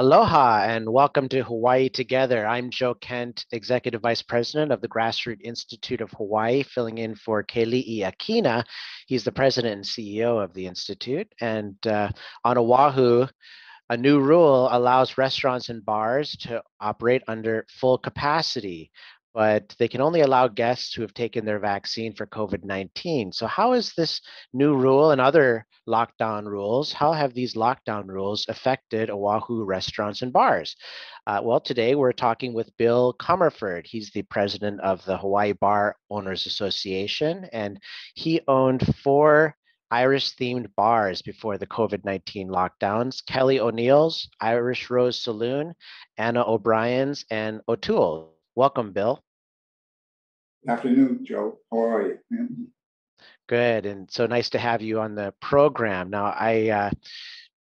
Aloha and welcome to Hawaii Together. I'm Joe Kent, Executive Vice President of the Grassroots Institute of Hawaii, filling in for Keli'i Akina. He's the President and CEO of the Institute. And uh, on Oahu, a new rule allows restaurants and bars to operate under full capacity, but they can only allow guests who have taken their vaccine for COVID 19. So, how is this new rule and other lockdown rules, how have these lockdown rules affected Oahu restaurants and bars? Uh, well, today we're talking with Bill Comerford. He's the president of the Hawaii Bar Owners Association, and he owned four Irish themed bars before the COVID 19 lockdowns Kelly O'Neill's, Irish Rose Saloon, Anna O'Brien's, and O'Toole. Welcome, Bill. Afternoon, Joe. How are you? Good, and so nice to have you on the program. Now, I uh,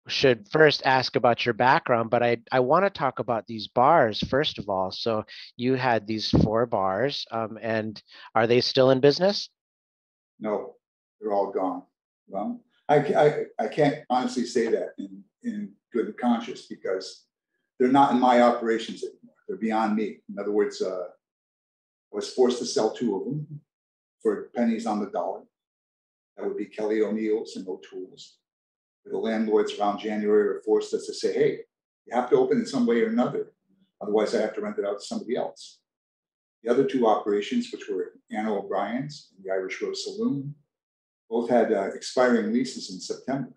should first ask about your background, but I, I want to talk about these bars first of all. So you had these four bars, um, and are they still in business? No, they're all gone. Well, I, I, I can't honestly say that in, in good conscience because they're not in my operations anymore. They're beyond me. In other words, uh, I was forced to sell two of them for pennies on the dollar. That would be Kelly O'Neill's and O'Toole's. The landlords around January were forced us to say, hey, you have to open in some way or another. Otherwise, I have to rent it out to somebody else. The other two operations, which were Anna O'Brien's and the Irish Rose Saloon, both had uh, expiring leases in September.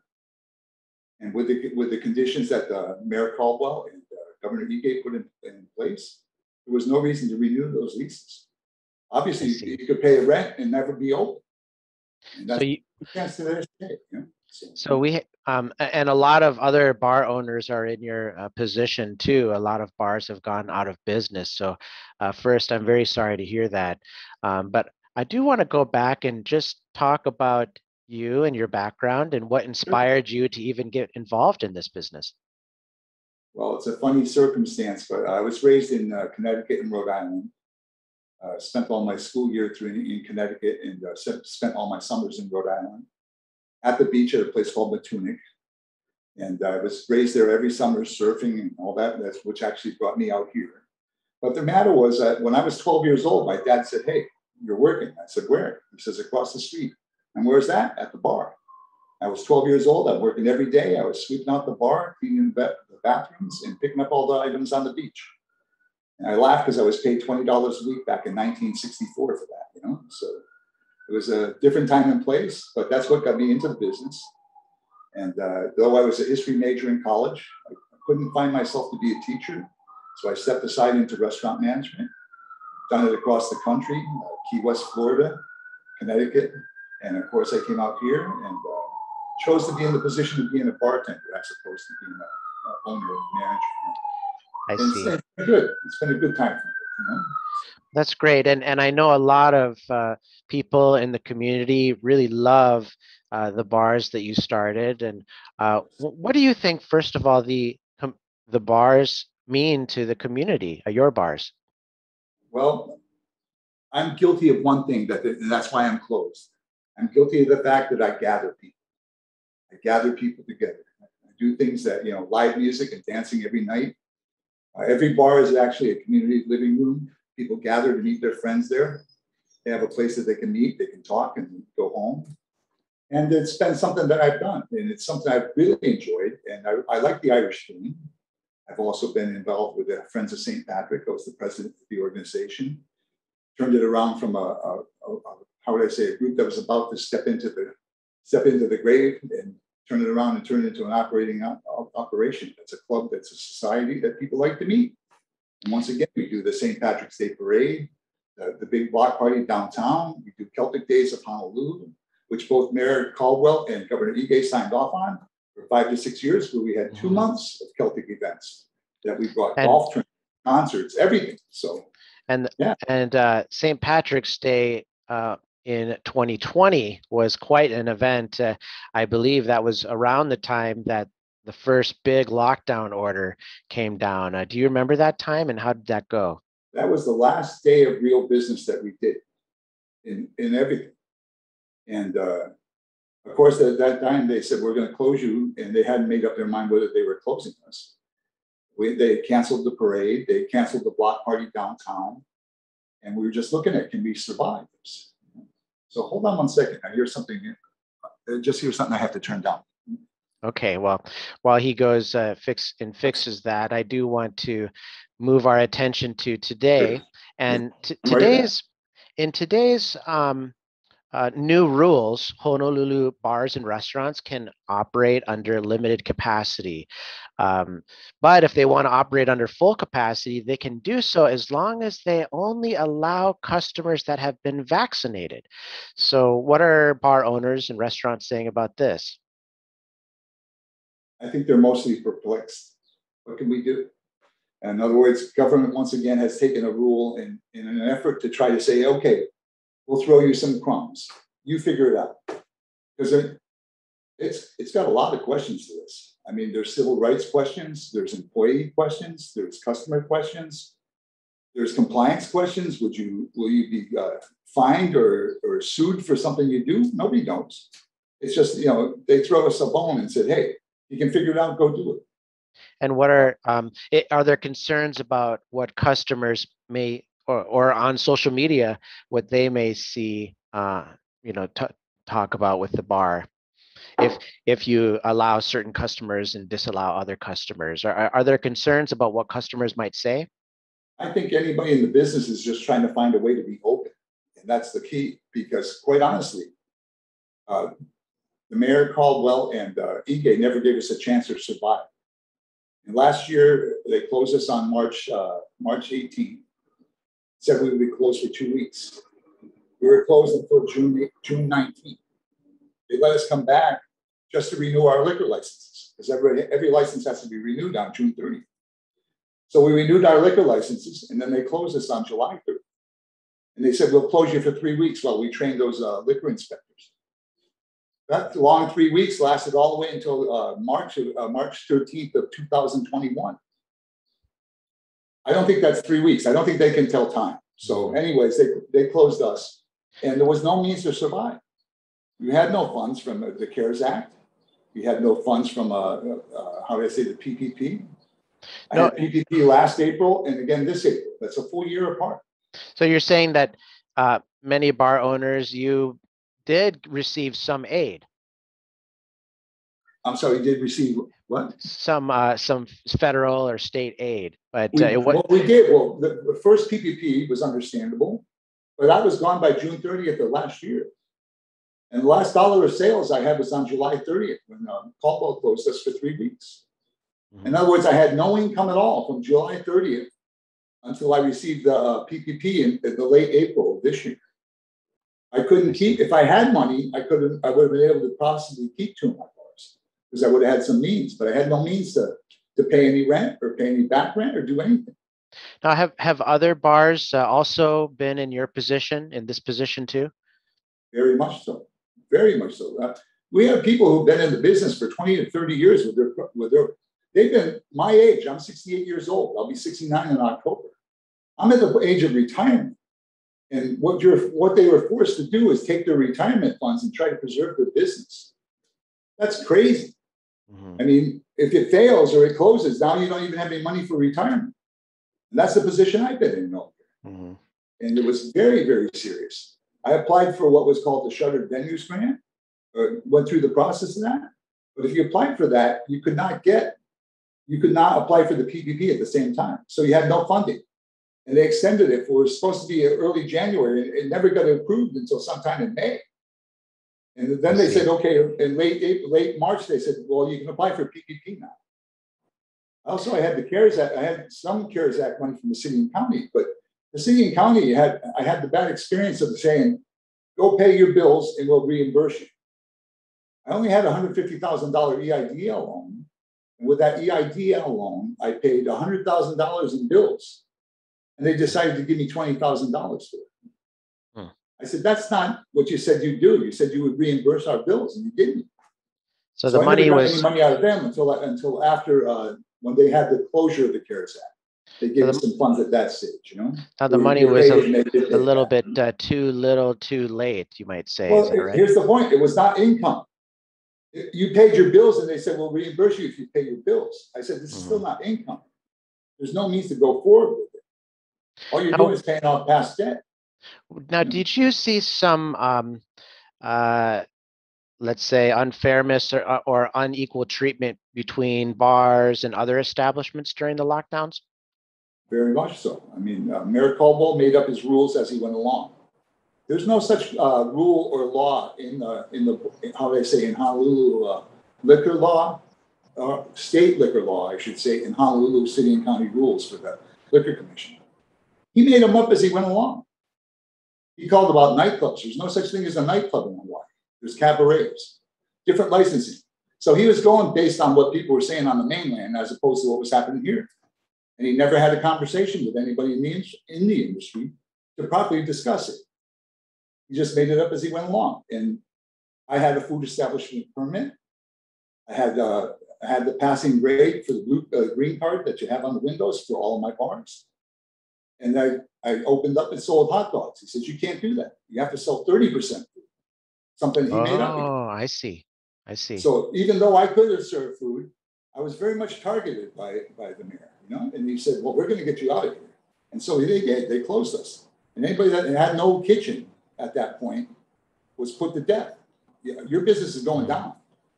And with the, with the conditions that uh, Mayor Caldwell and Governor Ige put in, in place, there was no reason to renew those leases. Obviously, you, you could pay a rent and never be open. So you, so we um, and a lot of other bar owners are in your uh, position too. A lot of bars have gone out of business. So uh, first, I'm very sorry to hear that. Um, but I do want to go back and just talk about you and your background and what inspired you to even get involved in this business. Well, it's a funny circumstance, but I was raised in uh, Connecticut and Rhode Island. Uh, spent all my school year through in, in Connecticut and uh, spent all my summers in Rhode Island at the beach at a place called Matunuck. And I was raised there every summer surfing and all that, that's, which actually brought me out here. But the matter was that when I was 12 years old, my dad said, Hey, you're working. I said, Where? He says, Across the street. And where's that? At the bar. I was 12 years old. I'm working every day. I was sweeping out the bar, cleaning the bathrooms, and picking up all the items on the beach. And I laughed because I was paid $20 a week back in 1964 for that, you know? So it was a different time and place, but that's what got me into the business. And uh, though I was a history major in college, I couldn't find myself to be a teacher. So I stepped aside into restaurant management, done it across the country, uh, Key West, Florida, Connecticut. And of course, I came out here and uh, chose to be in the position of being a bartender as opposed to being an owner or manager. I see. It's been good. It's been a good time for me. You know? That's great, and and I know a lot of uh, people in the community really love uh, the bars that you started. And uh, what do you think, first of all, the the bars mean to the community? Uh, your bars? Well, I'm guilty of one thing that, and that's why I'm closed. I'm guilty of the fact that I gather people. I gather people together. Do things that you know, live music and dancing every night. Uh, every bar is actually a community living room. People gather to meet their friends there. They have a place that they can meet, they can talk and go home. And it's been something that I've done, and it's something I've really enjoyed. And I, I like the Irish theme. I've also been involved with the Friends of St. Patrick. I was the president of the organization. Turned it around from a, a, a, a how would I say a group that was about to step into the step into the grave and turn it around and turn it into an operating operation. That's a club, that's a society that people like to meet. And once again, we do the St. Patrick's Day Parade, the, the big block party downtown. We do Celtic Days of Honolulu, which both Mayor Caldwell and Governor Ige signed off on for five to six years, where we had 2 mm-hmm. months of Celtic events that we brought and, golf tournaments, concerts, everything. So, and yeah. and uh, St. Patrick's Day uh, in 2020 was quite an event. Uh, I believe that was around the time that the first big lockdown order came down. Uh, do you remember that time and how did that go? That was the last day of real business that we did in, in everything. And uh, of course, at that time they said, we're going to close you. And they hadn't made up their mind whether they were closing us. We, they canceled the parade, they canceled the block party downtown. And we were just looking at, can we survive this? So hold on one second, I hear something, uh, just hear something I have to turn down. Okay, well, while he goes uh, fix and fixes that, I do want to move our attention to today. And t- today's in today's um, uh, new rules, Honolulu bars and restaurants can operate under limited capacity. Um, but if they want to operate under full capacity, they can do so as long as they only allow customers that have been vaccinated. So, what are bar owners and restaurants saying about this? I think they're mostly perplexed. What can we do? In other words, government once again has taken a rule in, in an effort to try to say, okay, we'll throw you some crumbs. You figure it out. Because it, it's it's got a lot of questions to this. I mean, there's civil rights questions, there's employee questions, there's customer questions, there's compliance questions. Would you will you be uh, fined or, or sued for something you do? Nobody knows. It's just you know they throw us a bone and said, hey, you can figure it out, go do it. And what are um, it, are there concerns about what customers may or, or on social media what they may see uh, you know t- talk about with the bar if if you allow certain customers and disallow other customers are, are there concerns about what customers might say I think anybody in the business is just trying to find a way to be open. And that's the key, because quite honestly, uh, the mayor Caldwell and uh, Ige never gave us a chance to survive. And last year, they closed us on March, uh, March 18th. Said we would be closed for two weeks. We were closed until June, June 19th. They let us come back just to renew our liquor licenses, because every, every license has to be renewed on June 30th. So we renewed our liquor licenses and then they closed us on July 3rd. And they said, we'll close you for three weeks while we train those uh, liquor inspectors. That long three weeks lasted all the way until uh, March, uh, March 13th of 2021. I don't think that's three weeks. I don't think they can tell time. So anyways, they, they closed us and there was no means to survive. You had no funds from the CARES Act. You had no funds from, uh, uh, how do I say, the PPP. I had PPP last April and again this April. That's a full year apart. so you're saying that uh, many bar owners you did receive some aid I'm sorry, did receive what? some uh, some federal or state aid but We, uh, what we did, well, the, the first PPP was understandable, but that was gone by June thirtieth of last year. And the last dollar of sales I had was on July thirtieth when uh, Caldwell closed us for three weeks. In other words, I had no income at all from July thirtieth until I received the uh, PPP in, in the late April of this year. I couldn't keep, if I had money, I could have, I would have been able to possibly keep two cars because I would have had some means, but I had no means to, to pay any rent or pay any back rent or do anything. now have have other bars uh, also been in your position in this position too Very much so, very much so. Uh, we have people who've been in the business for 20 to 30 years with their, with their, they've been my age. I'm 68 years old. I'll be 69 in October. I'm at the age of retirement. And what you're, what they were forced to do is take their retirement funds and try to preserve their business. That's crazy. Mhm. I mean, if it fails or it closes, now you don't even have any money for retirement. And that's the position I've been in. No. Mhm. And it was very, very serious. I applied for what was called the Shuttered Venues Grant, uh, went through the process of that. But if you applied for that, you could not get, you could not apply for the PPP at the same time. So you had no funding. And they extended it for, it was supposed to be early January. and It never got approved until sometime in May. And then they said, okay, in late April, late March, they said, well, you can apply for PPP now. Also, I had the CARES Act, I had some CARES Act money from the city and county, but the city and county had, I had the bad experience of saying, go pay your bills and we'll reimburse you. I only had hundred fifty thousand dollar E EIDL loan. And with that EIDL loan, I paid hundred thousand dollars in bills. And they decided to give me twenty thousand dollars for it. Hmm. I said, that's not what you said you'd do. You said you would reimburse our bills and you didn't. so So the I money was money out of them until, until after, uh, when they had the closure of the CARES Act. They gave So us some funds at that stage, you know? now the We- money was a, and they did a little bit uh, too little too late you might say Well, right here's the point, it was not income. You paid your bills and they said, we'll reimburse you if you pay your bills. I said, this is still Mm-hmm. not income. there's no means to go forward with it. All you're Now- doing is paying off past debt. Now, did you see some, um, uh, let's say, unfairness or, uh, or unequal treatment between bars and other establishments during the lockdowns? Very much so. I mean, uh, Mayor Caldwell made up his rules as he went along. There's no such uh, rule or law in the, in the, in- how they say, in Honolulu uh, liquor law, or state liquor law, I should say, in Honolulu City and County rules for the Liquor Commission. He made them up as he went along. He called about nightclubs. There's no such thing as a nightclub in Hawaii. There's cabarets, different licensing. So he was going based on what people were saying on the mainland as opposed to what was happening here. And he never had a conversation with anybody in the, ins- in the industry to properly discuss it. He just made it up as he went along. And I had a food establishment permit. I had, uh, I had the passing grade for the blue, uh, green card that you have on the windows for all of my bars. And I, I opened up and sold hot dogs. He says, you can't do that. You have to sell thirty percent. Something he made up. Oh, I see. I see. So even though I could have served food, I was very much targeted by, by the mayor, you know, and he said, well, we're gonna get you out of here. And so they did, they closed us. And anybody that had no kitchen at that point was put to death. Your business is going down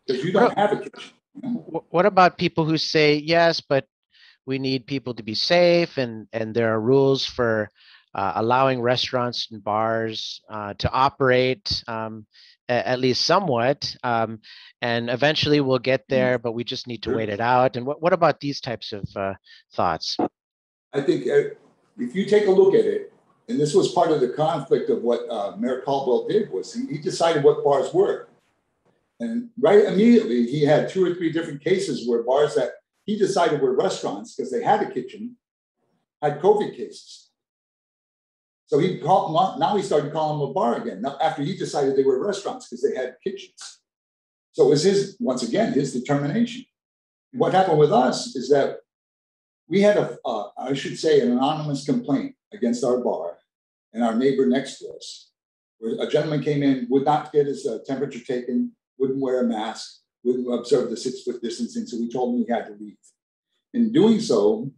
because you don't have a kitchen. you know? What about people who say, yes, but we need people to be safe and, and there are rules for uh, allowing restaurants and bars uh, to operate um, a- at least somewhat. Um, and eventually we'll get there, but we just need to wait it out. And what, what about these types of uh, thoughts? I think uh, if you take a look at it, and this was part of the conflict of what uh, Mayor Caldwell did was he, he decided what bars were. And right immediately, he had two or three different cases where bars that he decided were restaurants because they had a kitchen had COVID cases. So he called, now- now he started calling them a bar again, after he decided they were restaurants because they had kitchens. So it was his, once again, his determination. What happened with us is that we had a, I should say, an anonymous complaint against our bar and our neighbor next to us. Where a gentleman came in, would not get his uh, temperature taken, wouldn't wear a mask, wouldn't observe the six foot distancing, so we told him he had to leave. In doing so,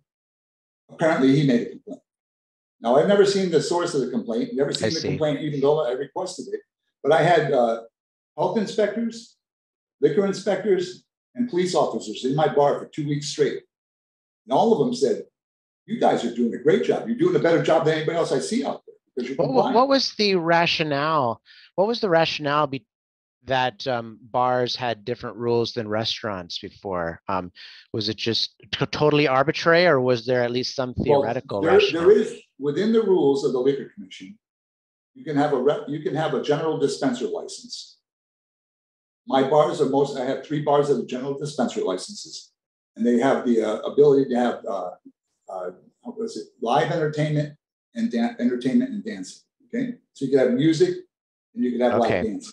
apparently he made a complaint. Now, I've never seen the source of the complaint, never seen the see. complaint, even though I requested it. But I had uh, health inspectors, liquor inspectors, and police officers in my bar for two weeks straight. And all of them said, you guys are doing a great job. You're doing a better job than anybody else I see out there because you're What, what was the rationale? What was the rationale be, that um, bars had different rules than restaurants before? Um, was it just t- totally arbitrary, or was there at least some Well, theoretical there- There is, within the rules of the liquor commission, you can have a rep, you can have a general dispenser license. My bars are most, I have three bars that are general dispenser licenses. And they have the uh, ability to have, uh, uh, was it, live entertainment and dan- entertainment and dancing, okay? So you could have music and you could have live Okay. dancing.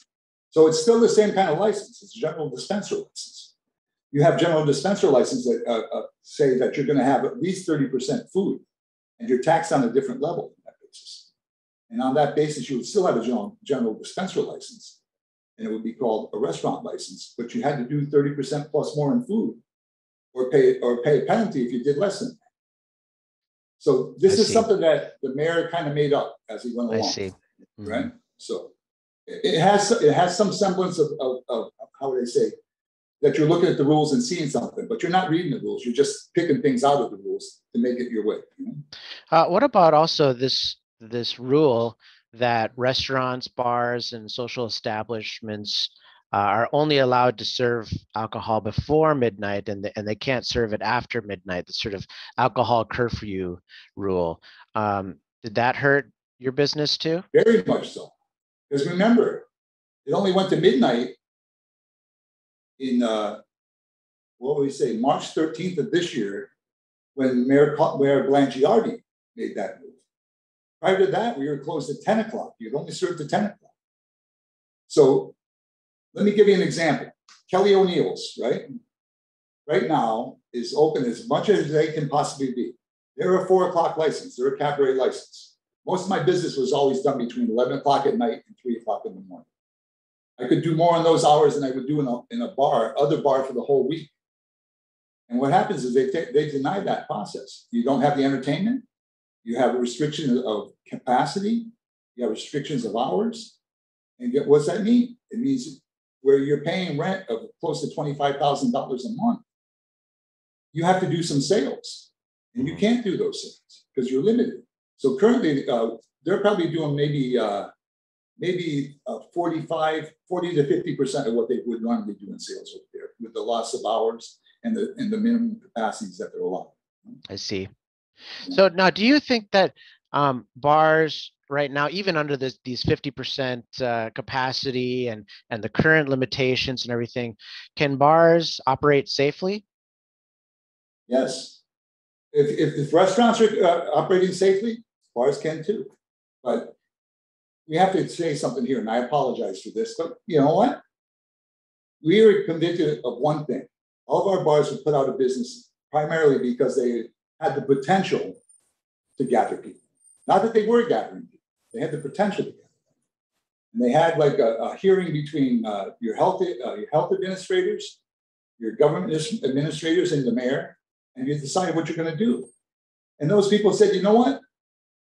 So it's still the same kind of license, it's a general dispenser license. You have general dispenser license that, uh, uh, say that you're gonna have at least thirty percent food and you're taxed on a different level on that basis. And on that basis, you would still have a general, general dispenser license. And it would be called a restaurant license, but you had to do thirty percent plus more in food. Or pay, or pay a penalty if you did less than that. So this I is see. something that the mayor kind of made up as he went along. I see. Mhm. Right? So it, has, it has some semblance of, of, of, how would I say? That you're looking at the rules and seeing something, but you're not reading the rules. You're just picking things out of the rules to make it your way. you know? Uh, what about also this this rule that restaurants, bars, and social establishments uh, are only allowed to serve alcohol before midnight, and they, and they can't serve it after midnight? The sort of alcohol curfew rule. Um, did that hurt your business too? Very much so. Because remember, it only went to midnight in, uh, what would we say, March thirteenth of this year, when Mayor, Mayor Blangiardi made that move. Prior to that, we were closed at ten o'clock. You'd only serve to ten o'clock. So let me give you an example. Kelly O'Neill's, right? Right now is open as much as they can possibly be. They're a four o'clock license, they're a cabaret license. Most of my business was always done between eleven o'clock at night and three o'clock in the morning. I could do more in those hours than I would do in a, in a bar, other bar for the whole week. And what happens is they take, they deny that process. You don't have the entertainment. You have a restriction of capacity. You have restrictions of hours. And yet, what's that mean? It means where you're paying rent of close to $25,000 a month, you have to do some sales. And you mm-hmm. can't do those things because you're limited. So currently, uh, they're probably doing maybe uh, maybe uh, 45, 40 to 50% of what they would normally do in sales over there with the loss of hours and the and the minimum capacities that they're allowed. I see. So now, do you think that um, bars right now, even under this, these 50% uh, capacity and and the current limitations and everything, can bars operate safely? Yes. If, if, if restaurants are uh, operating safely, bars can too. But we have to say something here, and I apologize for this, but you know what? We are convicted of one thing. All of our bars were put out of business primarily because they had the potential to gather people. Not that they were gathering people, they had the potential to gather them. And they had like a, a hearing between uh, your health uh, your health administrators, your government administrators, and the mayor, and you decide what you're going to do. And those people said, you know what?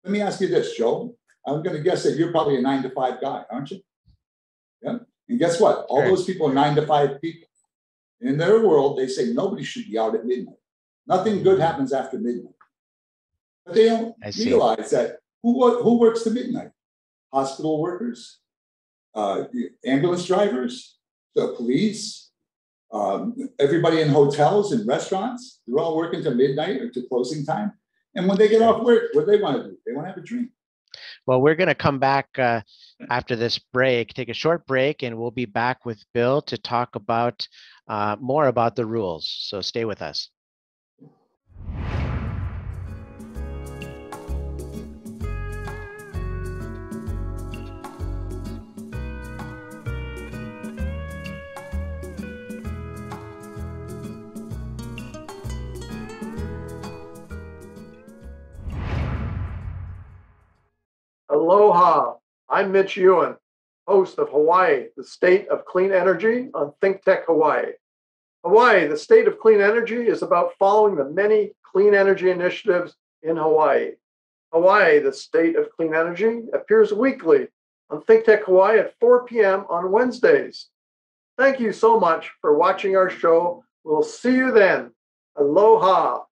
Let me ask you this, Joe. I'm going to guess that you're probably a nine to five guy, aren't you? Yeah. And guess what? All those people are nine to five people. In their world, they say nobody should be out at midnight. Nothing good happens after midnight. But they don't realize that who, who works to midnight? Hospital workers, uh, ambulance drivers, the police, um, everybody in hotels and restaurants. They're all working to midnight or to closing time. And when they get off work, what do they want to do? They want to have a drink. Well, we're going to come back uh, after this break, take a short break, and we'll be back with Bill to talk about uh, more about the rules. So stay with us. Aloha, I'm Mitch Ewan, host of Hawaii, the State of Clean Energy on Think Tech Hawaii. Hawaii, the State of Clean Energy is about following the many clean energy initiatives in Hawaii. Hawaii, the State of Clean Energy, appears weekly on Think Tech Hawaii at 4 p.m. on Wednesdays. Thank you so much for watching our show. We'll see you then. Aloha.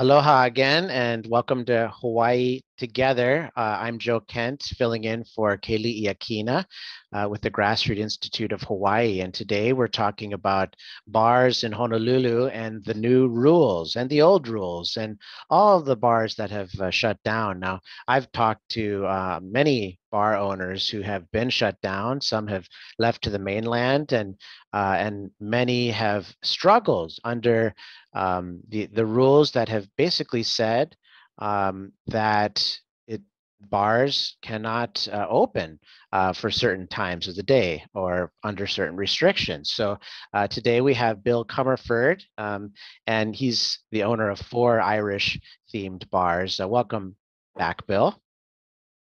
Aloha again, and welcome to Hawaii Together. Uh, I'm Joe Kent, filling in for Keli'i Akina uh, with the Grassroots Institute of Hawaii. And today we're talking about bars in Honolulu and the new rules and the old rules and all the bars that have uh, shut down. Now, I've talked to uh, many bar owners who have been shut down. Some have left to the mainland, and uh, and many have struggled under um, the the rules that have basically said um, that it bars cannot uh, open uh, for certain times of the day or under certain restrictions. So uh, today we have Bill Comerford, um, and he's the owner of four Irish themed bars. Uh, welcome back, Bill.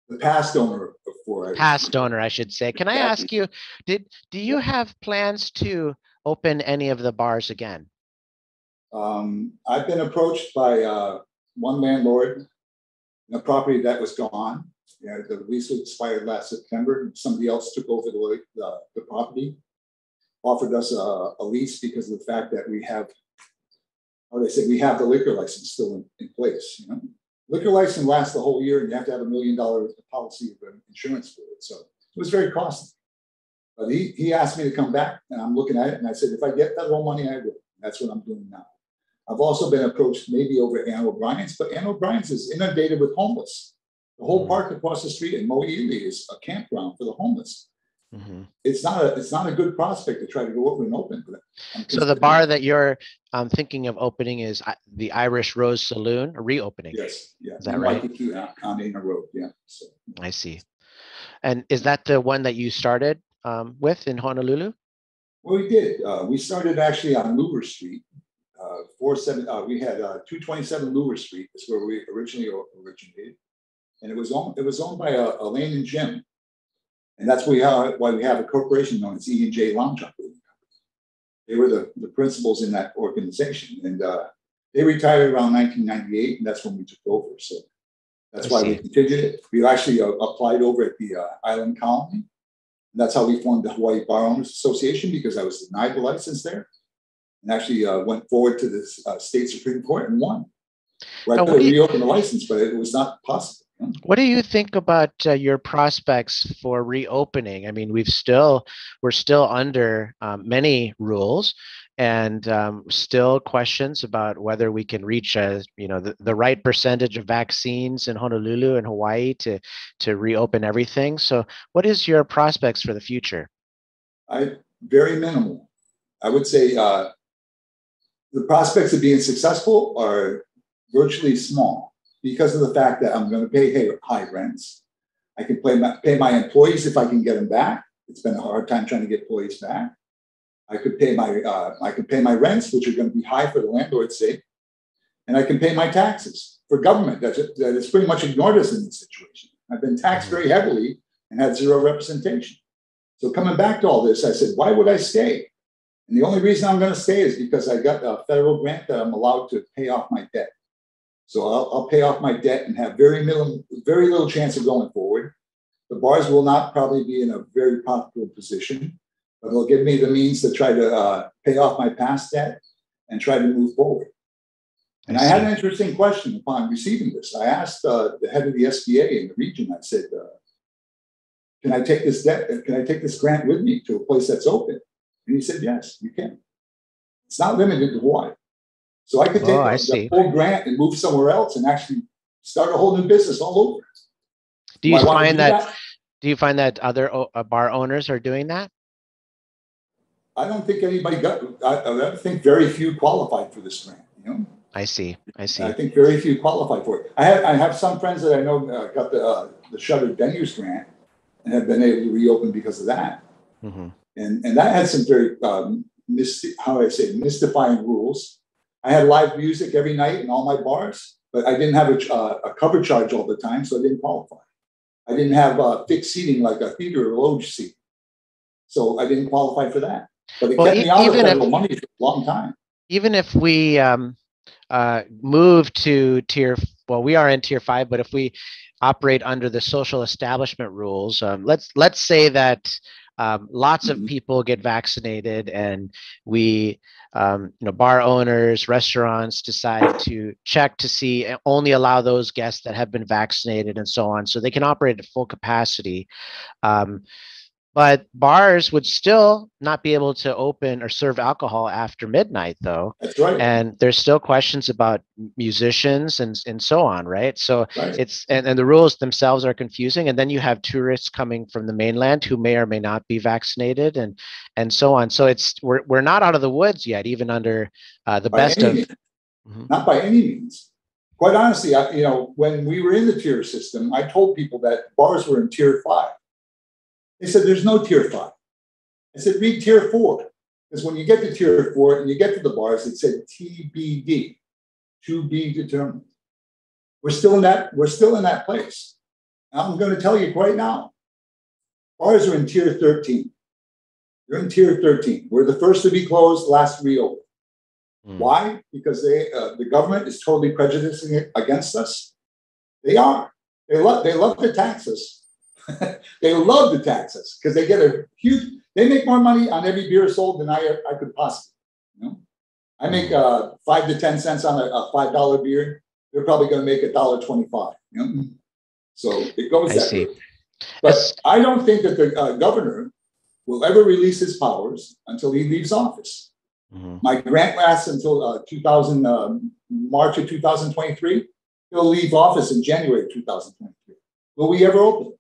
The past owner of four. Irish past owner, I should say. Can I ask you, did do you have plans to open any of the bars again? Um, I've been approached by uh, one landlord in a property that was gone. Yeah, the lease expired last September. Somebody else took over the, the, the property, offered us a, a, lease because of the fact that we have, how they say, we have the liquor license still in, in place. You know? Liquor license lasts the whole year and you have to have a million dollar policy of insurance for it. So it was very costly. But he, he asked me to come back and I'm looking at it and I said, if I get that federal money, I will. That's what I'm doing now. I've also been approached maybe over Ann O'Brien's, but Ann O'Brien's is inundated with homeless. The whole mm-hmm. park across the street in Mo'ili is a campground for the homeless. Mm-hmm. It's not a it's not a good prospect to try to go over and open. So the bar that you're um, thinking of opening is uh, the Irish Rose Saloon, reopening. Yes, yeah. Is that right? Ana Road, yeah. So. I see. And is that the one that you started um, with in Honolulu? Well, we did. Uh, we started actually on Lewers Street, uh, four seven, uh, we had uh, 227 Lewers Street, is where we originally originated. and it was owned, it was owned by a, a land and Jim, And that's why we have, why we have a corporation known as E and J Operating Company. They were the, the principals in that organization, and uh, they retired around 1998, and that's when we took over. So that's I why we continued it. We actually uh, applied over at the uh, Island Colony. And that's how we formed the Hawaii Bar Owners Association because I was denied the license there, and actually uh, went forward to the uh, state supreme court and won. I Now, could what have do you- reopened the license, but it was not possible. What do you think about uh, your prospects for reopening? I mean, we've still we're still under um, many rules and um, still questions about whether we can reach a you know the, the right percentage of vaccines in Honolulu and Hawaii to to reopen everything. So, what is your prospects for the future? I very minimal. I would say uh, the prospects of being successful are virtually small because of the fact that I'm going to pay high rents. I can pay my, pay my employees if I can get them back. It's been a hard time trying to get employees back. I could pay my uh, I could pay my rents, which are going to be high for the landlord's sake, and I can pay my taxes for government that that has pretty much ignored us in this situation. I've been taxed very heavily and had zero representation. So coming back to all this, I said, why would I stay? And the only reason I'm going to stay is because I got a federal grant that I'm allowed to pay off my debt. So I'll, I'll pay off my debt and have very minimum, very little chance of going forward. The bars will not probably be in a very profitable position, but it'll give me the means to try to uh, pay off my past debt and try to move forward. And I had an interesting question upon receiving this. I asked uh, the head of the SBA in the region. I said, uh, "Can I take this debt? Can I take this grant with me to a place that's open?" And he said, "Yes, you can. It's not limited to Hawaii, so I could take Oh, the, full grant and move somewhere else and actually start a whole new business all over." Do you find do that, do you find that other o- uh, bar owners are doing that? I don't think anybody got. I, I think very few qualified for this grant. You know. I see. I see. I think very few qualify for it. I have, I have some friends that I know uh, got the, uh, the shuttered venues grant and have been able to reopen because of that. hmm And, and that had some very, um, mysti- how I say, mystifying rules. I had live music every night in all my bars, but I didn't have a, uh, a cover charge all the time, so I didn't qualify. I didn't have uh, fixed seating like a theater or loge seat. So I didn't qualify for that. But it Well, kept e- me out of even if- money for a long time. even if we um, uh, move to tier, well, we are in tier five, but if we operate under the social establishment rules, um, let's let's say that um, lots of Mhm. people get vaccinated, and we, um, you know, bar owners, restaurants decide to check to see and only allow those guests that have been vaccinated and so on, so they can operate at full capacity. Um, but bars would still not be able to open or serve alcohol after midnight, though That's right. and there's still questions about musicians and and so on right so right. it's and, and the rules themselves are confusing and then you have tourists coming from the mainland who may or may not be vaccinated and and so on so it's we're, we're not out of the woods yet even under uh, the By best of. Mhm. not by any means. Quite honestly, I, you know, when we were in the tier system, I told people that bars were in tier five. They said, "There's no tier five. I said, "Read tier four, because when you get to tier four and you get to the bars, it said TBD, to be determined." We're still in that. We're still in that place. I'm going to tell you right now, bars are in tier 13. They're in tier 13. We're the first to be closed, last to reopen. Mm. Why? Because they, uh, the government is totally prejudicing it against us. They are. They love. They love to tax us. they love to tax us because they get a huge. They make more money on every beer sold than I I could possibly. You know, I make uh, five to ten cents on a, a five dollar beer. They're probably going to make a dollar twenty five. You know, so it goes I that see. way. But That's- I don't think that the uh, governor will ever release his powers until he leaves office. Mhm. My grant lasts until uh, 2000, um, March of 2023. He'll leave office in January of 2023. Will we ever open?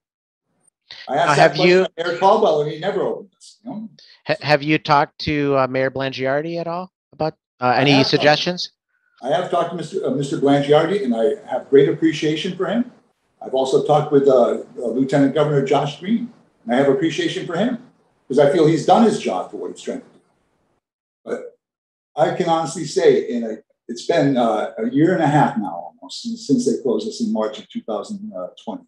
I asked Uh, have you- Eric Caldwell, and he never opened this. You know? Ha- have you talked to uh, mayor blangiardi at all about uh, any have talked. suggestions I have talked to Mr. Uh, Mr. Blangiardi, and I have great appreciation for him. I've also talked with uh, Lieutenant Governor Josh Green, and I have appreciation for him because I feel he's done his job for what he's trying to do. But I can honestly say, in a it's been uh, a year and a half now almost since, since they closed us in March of 2020.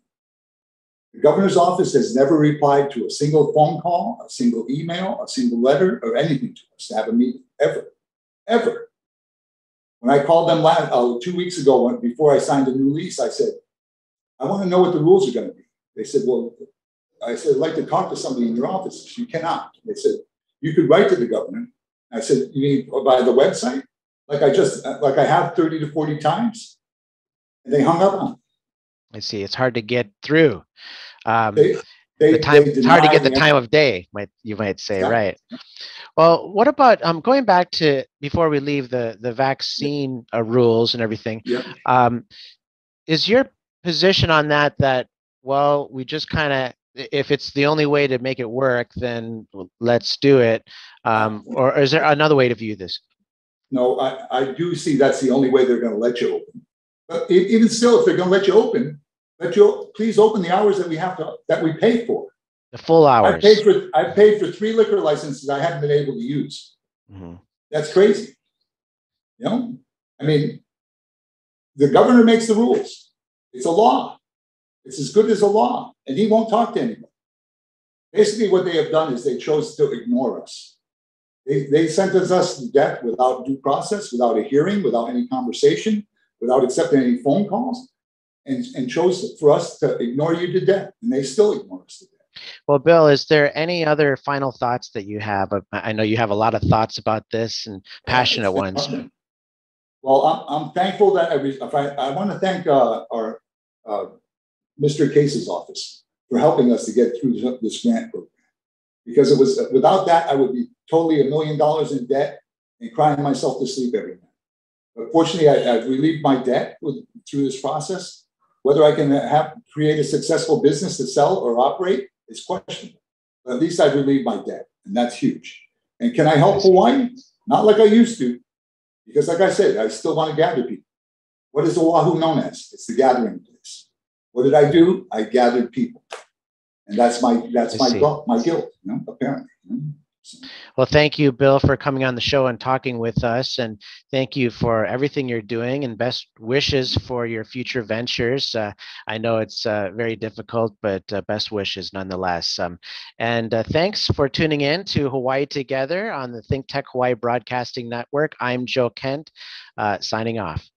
The governor's office has never replied to a single phone call, a single email, a single letter, or anything to us to have a meeting ever, ever. When I called them last, uh, two weeks ago, when, before I signed a new lease, I said, I want to know what the rules are going to be. They said, Well, I said, I'd like to talk to somebody in your office. You cannot. They said, You could write to the governor. I said, You mean by the website? Like I just, like I have 30 to 40 times. And they hung up on me. I see. It's hard to get through. Um, They, they, the time it's hard to get the time of day, might you might say, Yeah. right? Well, what about um, going back to before we leave the the vaccine uh, rules and everything? Yeah. Um, is your position on that that well, we just kind of if it's the only way to make it work, then let's do it. Um, or is there another way to view this? No, I, I do see that's the only way they're gonna let you open. But even still, if they're gonna let you open, let you'll please open the hours that we have to, that we pay for. The full hours. I paid for, I paid for three liquor licenses I haven't been able to use. Mhm. That's crazy. You know, I mean, the governor makes the rules. It's a law. It's as good as a law, and he won't talk to anybody. Basically, what they have done is they chose to ignore us. They, they sentenced us to death without due process, without a hearing, without any conversation, without accepting any phone calls, and, and chose for us to ignore you to death, and they still ignore us to death. Well, Bill, is there any other final thoughts that you have? I I know you have a lot of thoughts about this and passionate ones. Well, I'm, I'm thankful that I, re- I, I want to thank, uh, our, uh, Mr. Case's office for helping us to get through this- grant program. Because it was, without that, I would be totally a million dollars in debt and crying myself to sleep every night. But fortunately, I, I've relieved my debt with, through this process. Whether I can have, create a successful business to sell or operate is questionable. But at least I've relieved my debt, and that's huge. And can I help Hawaii? Not like I used to, because like I said, I still want to gather people. What is Oahu known as? It's the gathering place. What did I do? I gathered people. And that's my that's I my see. my guilt, you know, apparently. you know. Well, thank you, Bill, for coming on the show and talking with us. And thank you for everything you're doing and best wishes for your future ventures. Uh, I know it's uh, very difficult, but uh, best wishes nonetheless. Um, and uh, thanks for tuning in to Hawaii Together on the Think Tech Hawaii Broadcasting Network. I'm Joe Kent, uh, signing off.